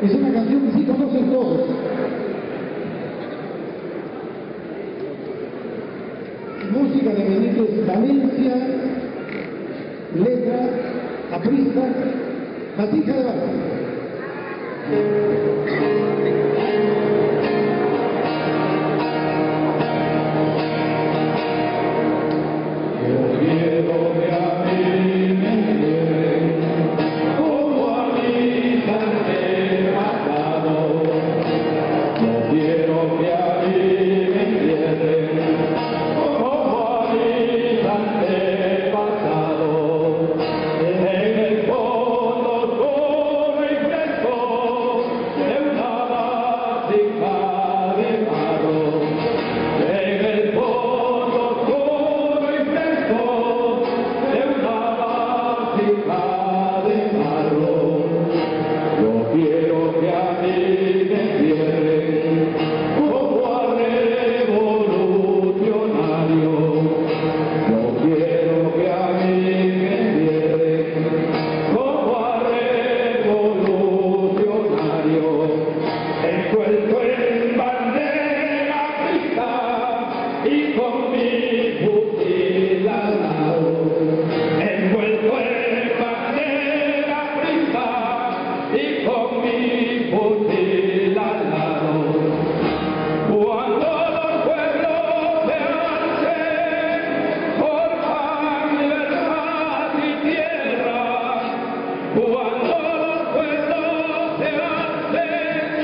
Es una canción que sí conocen todos. Música de Benítez Valencia, letra, aprista, vasija de barco. Y con mi botella al lado, cuando los pueblos se hacen por pan, libertad y tierra, cuando los pueblos se hacen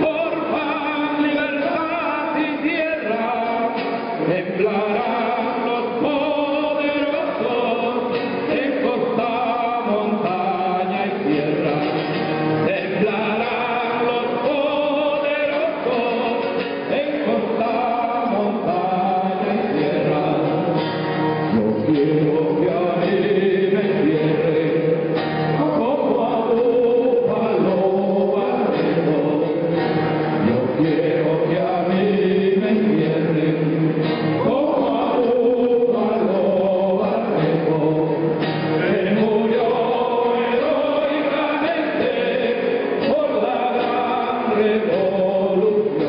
por pan, libertad y tierra, en blanco. in all of